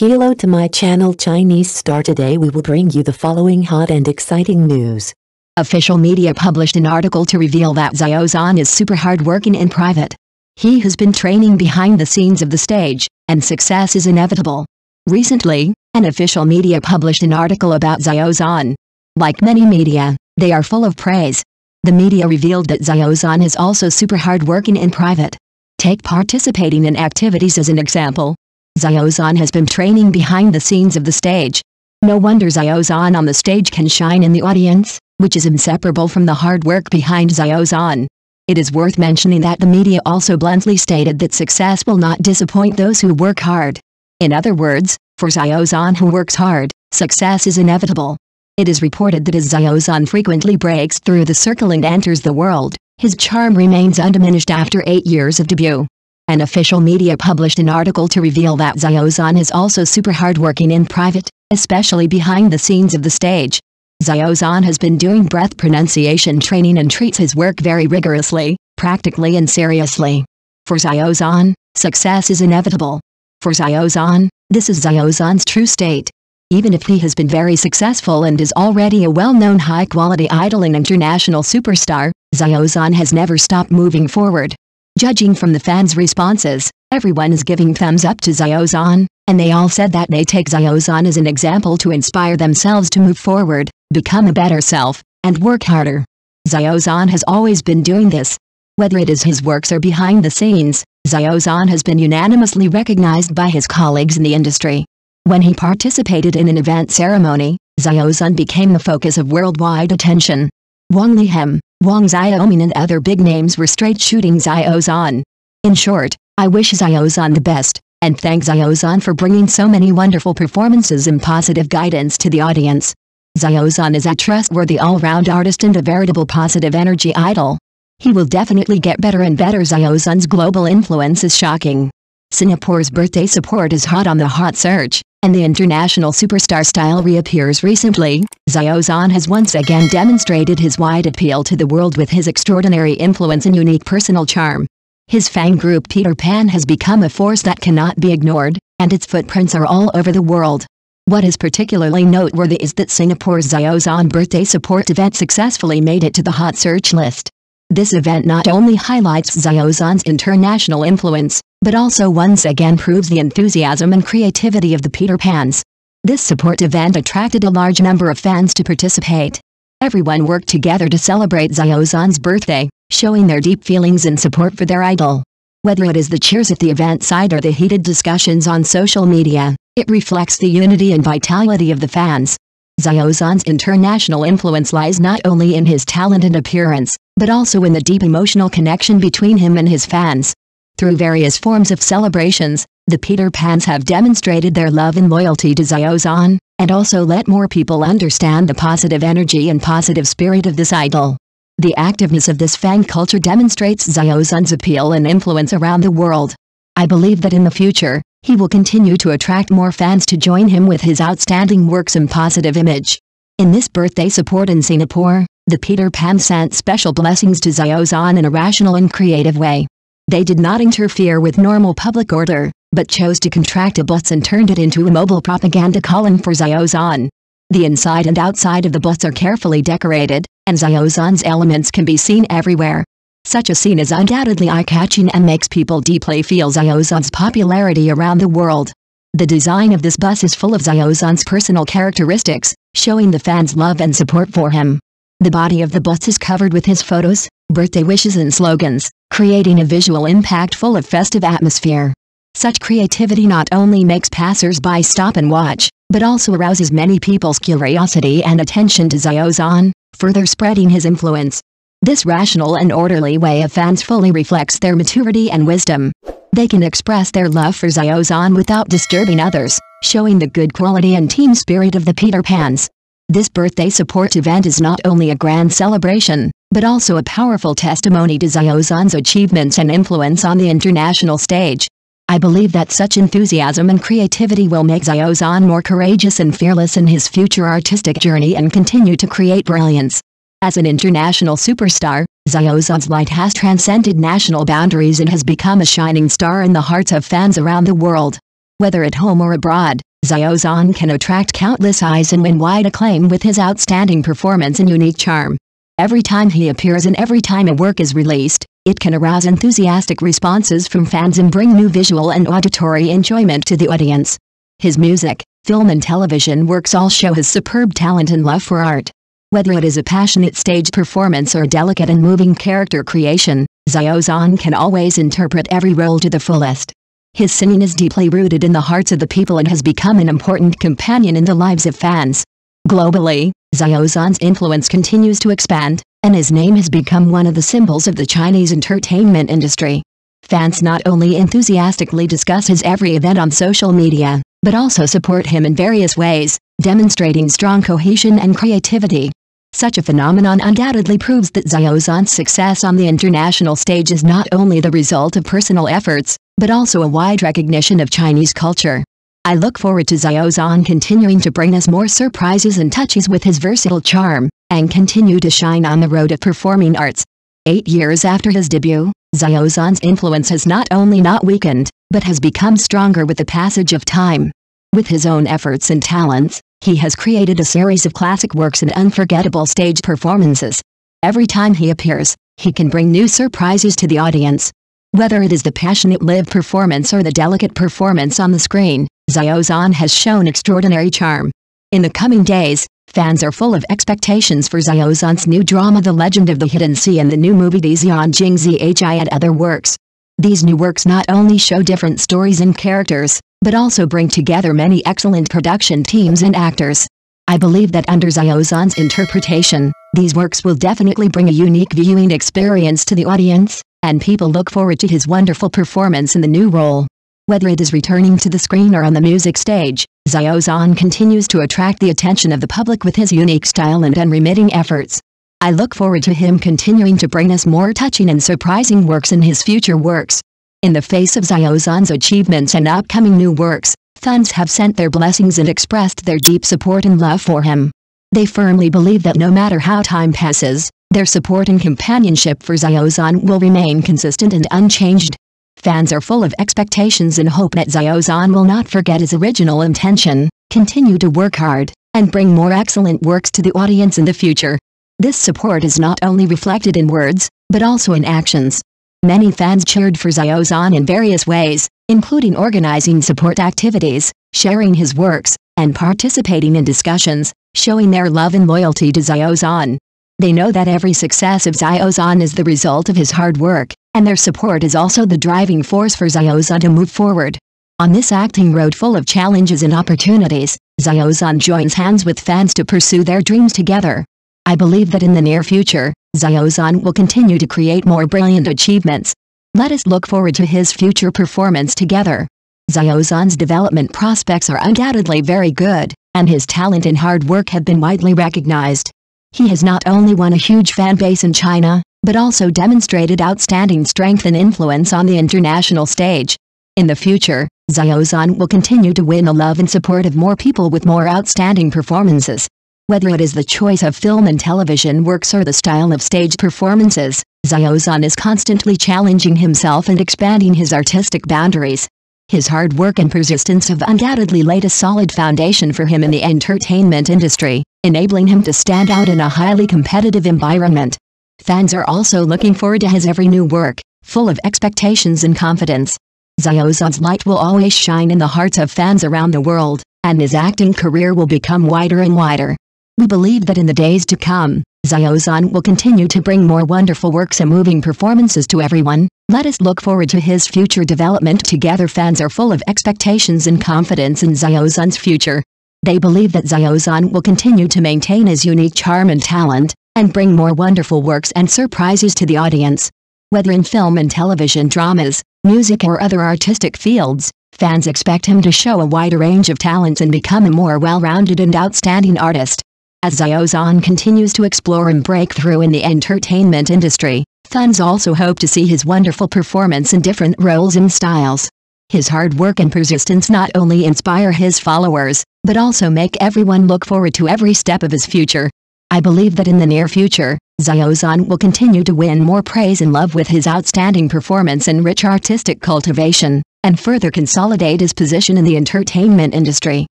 Hello to my channel Chinese Star today we will bring you the following hot and exciting news. Official media published an article to reveal that Xiao Zhan is super hard working in private. He has been training behind the scenes of the stage, and success is inevitable. Recently, an official media published an article about Xiao Zhan. Like many media, they are full of praise. The media revealed that Xiao Zhan is also super hard working in private. Take participating in activities as an example. Xiao Zhan has been training behind the scenes of the stage. No wonder Xiao Zhan on the stage can shine in the audience, which is inseparable from the hard work behind Xiao Zhan. It is worth mentioning that the media also bluntly stated that success will not disappoint those who work hard. In other words, for Xiao Zhan who works hard, success is inevitable. It is reported that as Xiao Zhan frequently breaks through the circle and enters the world, his charm remains undiminished after eight years of debut. An official media published an article to reveal that Xiao Zhan is also super hardworking in private, especially behind the scenes of the stage. Xiao Zhan has been doing breath pronunciation training and treats his work very rigorously, practically and seriously. For Xiao Zhan, success is inevitable. For Xiao Zhan, this is Xiao Zhan's true state. Even if he has been very successful and is already a well-known high-quality idol and international superstar, Xiao Zhan has never stopped moving forward. Judging from the fans' responses, everyone is giving thumbs up to Xiao Zhan, and they all said that they take Xiao Zhan as an example to inspire themselves to move forward, become a better self, and work harder. Xiao Zhan has always been doing this. Whether it is his works or behind the scenes, Xiao Zhan has been unanimously recognized by his colleagues in the industry. When he participated in an event ceremony, Xiao Zhan became the focus of worldwide attention. Wang Leehom, Wang Xiaoming and other big names were straight shooting Xiao Zhan. In short, I wish Xiao Zhan the best, and thank Xiao Zhan for bringing so many wonderful performances and positive guidance to the audience. Xiao Zhan is a trustworthy all-round artist and a veritable positive energy idol. He will definitely get better and better Xiao Zhan's global influence is shocking. Singapore's birthday support is hot on the hot search and the international superstar style reappears recently, Xiao has once again demonstrated his wide appeal to the world with his extraordinary influence and unique personal charm. His fan group Peter Pan has become a force that cannot be ignored, and its footprints are all over the world. What is particularly noteworthy is that Singapore's Xiao birthday support event successfully made it to the hot search list. This event not only highlights Xiao international influence, but also once again proves the enthusiasm and creativity of the Peter Pans. This support event attracted a large number of fans to participate. Everyone worked together to celebrate Xiao birthday, showing their deep feelings and support for their idol. Whether it is the cheers at the event site or the heated discussions on social media, it reflects the unity and vitality of the fans. Xiao international influence lies not only in his talent and appearance, but also in the deep emotional connection between him and his fans. Through various forms of celebrations, the Peter Pans have demonstrated their love and loyalty to Xiao and also let more people understand the positive energy and positive spirit of this idol. The activeness of this fan culture demonstrates Xiao appeal and influence around the world. I believe that in the future, he will continue to attract more fans to join him with his outstanding works and positive image. In this birthday support in Singapore, the Peter Pan sent special blessings to Xiao in a rational and creative way. They did not interfere with normal public order, but chose to contract a bus and turned it into a mobile propaganda column for Xiao The inside and outside of the bus are carefully decorated, and Xiao elements can be seen everywhere. Such a scene is undoubtedly eye-catching and makes people deeply feel Xiao popularity around the world. The design of this bus is full of Xiao personal characteristics, showing the fans' love and support for him. The body of the bus is covered with his photos, birthday wishes and slogans, creating a visual impact full of festive atmosphere. Such creativity not only makes passers-by stop and watch, but also arouses many people's curiosity and attention to Xiao further spreading his influence. This rational and orderly way of fans fully reflects their maturity and wisdom. They can express their love for Xiao Zhan without disturbing others, showing the good quality and team spirit of the Peter Pans. This birthday support event is not only a grand celebration, but also a powerful testimony to Xiao Zhan's achievements and influence on the international stage. I believe that such enthusiasm and creativity will make Xiao Zhan more courageous and fearless in his future artistic journey and continue to create brilliance. As an international superstar, Xiao light has transcended national boundaries and has become a shining star in the hearts of fans around the world. Whether at home or abroad, Xiao Zhan can attract countless eyes and win wide acclaim with his outstanding performance and unique charm. Every time he appears and every time a work is released, it can arouse enthusiastic responses from fans and bring new visual and auditory enjoyment to the audience. His music, film and television works all show his superb talent and love for art. Whether it is a passionate stage performance or delicate and moving character creation, Zhan can always interpret every role to the fullest. His singing is deeply rooted in the hearts of the people and has become an important companion in the lives of fans. Globally, Zhan's influence continues to expand, and his name has become one of the symbols of the Chinese entertainment industry. Fans not only enthusiastically discuss his every event on social media, but also support him in various ways, demonstrating strong cohesion and creativity. Such a phenomenon undoubtedly proves that Xiao Zhan's success on the international stage is not only the result of personal efforts, but also a wide recognition of Chinese culture. I look forward to Xiao Zhan continuing to bring us more surprises and touches with his versatile charm, and continue to shine on the road of performing arts. Eight years after his debut, Xiao Zhan's influence has not only not weakened, but has become stronger with the passage of time. With his own efforts and talents, he has created a series of classic works and unforgettable stage performances. Every time he appears, he can bring new surprises to the audience, whether it is the passionate live performance or the delicate performance on the screen, Xiao Zhan has shown extraordinary charm. In the coming days, fans are full of expectations for Xiao Zhan's new drama The Legend of the Hidden Sea and the new movie The Xian Jing Zhi and other works. These new works not only show different stories and characters, but also bring together many excellent production teams and actors. I believe that under Xiao interpretation, these works will definitely bring a unique viewing experience to the audience, and people look forward to his wonderful performance in the new role. Whether it is returning to the screen or on the music stage, Xiao continues to attract the attention of the public with his unique style and unremitting efforts. I look forward to him continuing to bring us more touching and surprising works in his future works. In the face of Xiao achievements and upcoming new works, fans have sent their blessings and expressed their deep support and love for him. They firmly believe that no matter how time passes, their support and companionship for Xiao will remain consistent and unchanged. Fans are full of expectations and hope that Xiao will not forget his original intention, continue to work hard, and bring more excellent works to the audience in the future. This support is not only reflected in words, but also in actions. Many fans cheered for Xiao in various ways, including organizing support activities, sharing his works, and participating in discussions, showing their love and loyalty to Xiao They know that every success of Xiao is the result of his hard work, and their support is also the driving force for Xiao to move forward. On this acting road full of challenges and opportunities, Xiao joins hands with fans to pursue their dreams together. I believe that in the near future, Xiao will continue to create more brilliant achievements. Let us look forward to his future performance together. Xiao development prospects are undoubtedly very good, and his talent and hard work have been widely recognized. He has not only won a huge fan base in China, but also demonstrated outstanding strength and influence on the international stage. In the future, Xiao will continue to win the love and support of more people with more outstanding performances. Whether it is the choice of film and television works or the style of stage performances, Xiao Zhan is constantly challenging himself and expanding his artistic boundaries. His hard work and persistence have undoubtedly laid a solid foundation for him in the entertainment industry enabling him to stand out in a highly competitive environment. Fans are also looking forward to his every new work, full of expectations and confidence. Xiao Zhan's light will always shine in the hearts of fans around the world, and his acting career will become wider and wider. We believe that in the days to come, Xiao Zhan will continue to bring more wonderful works and moving performances to everyone. Let us look forward to his future development together. Fans are full of expectations and confidence in Xiao Zhan's future. They believe that Xiao Zhan will continue to maintain his unique charm and talent, and bring more wonderful works and surprises to the audience. Whether in film and television dramas, music or other artistic fields, fans expect him to show a wider range of talents and become a more well-rounded and outstanding artist. As Xiao Zhan continues to explore and break through in the entertainment industry, fans also hope to see his wonderful performance in different roles and styles. His hard work and persistence not only inspire his followers, but also make everyone look forward to every step of his future. I believe that in the near future, Xiao Zhan will continue to win more praise and love with his outstanding performance and rich artistic cultivation, and further consolidate his position in the entertainment industry.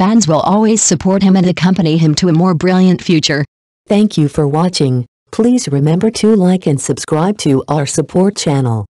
Fans will always support him and accompany him to a more brilliant future. Thank you for watching. Please remember to like and subscribe to our support channel.